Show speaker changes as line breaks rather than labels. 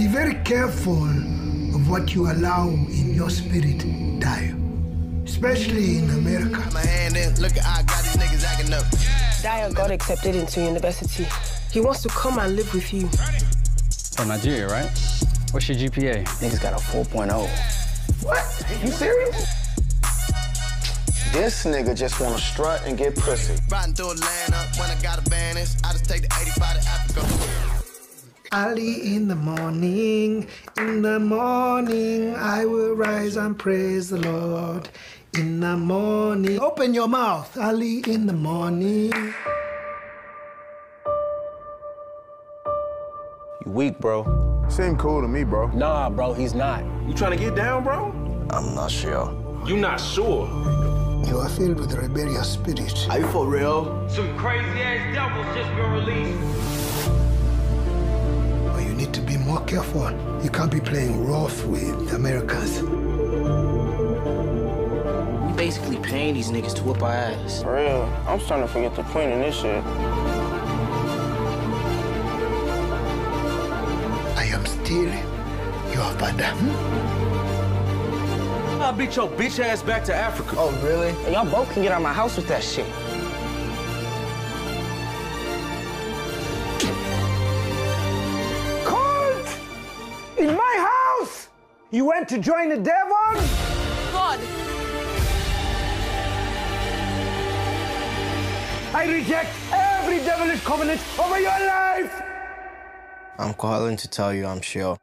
Be
very careful of what you allow in your spirit, Dayo. Especially in America.
My hand in, look at I got these niggas acting up.
Dayo got accepted into university. He wants to come and live with you.
From Nigeria, right? What's your GPA?
Niggas got a 4.0.
What? You serious?
This nigga just wanna strut and get pussy.
Riding through Atlanta, when I got a vanish, I just take the 85 to Africa.
Early in the morning, in the morning, I will rise and praise the Lord. In the morning, open your mouth. Early in the morning.
You weak, bro.
Seem cool to me, bro.
Nah, bro, he's not.
You trying to get down, bro?
I'm not sure.
You not sure?
You are filled with rebellious spirit.
Are you for real?
Some crazy ass devils just been released.
But you need to be more careful. You can't be playing rough with Americans.
We basically paying these niggas to whoop our ass.
For real, I'm starting to forget the point in this shit.
I am still your father. Hmm?
I'll beat your bitch ass back to Africa.
Oh, really? Y'all both can get out of my house with that shit.
In my house! You went to join the devil?
God!
I reject every devilish covenant over your life!
I'm calling to tell you I'm sure.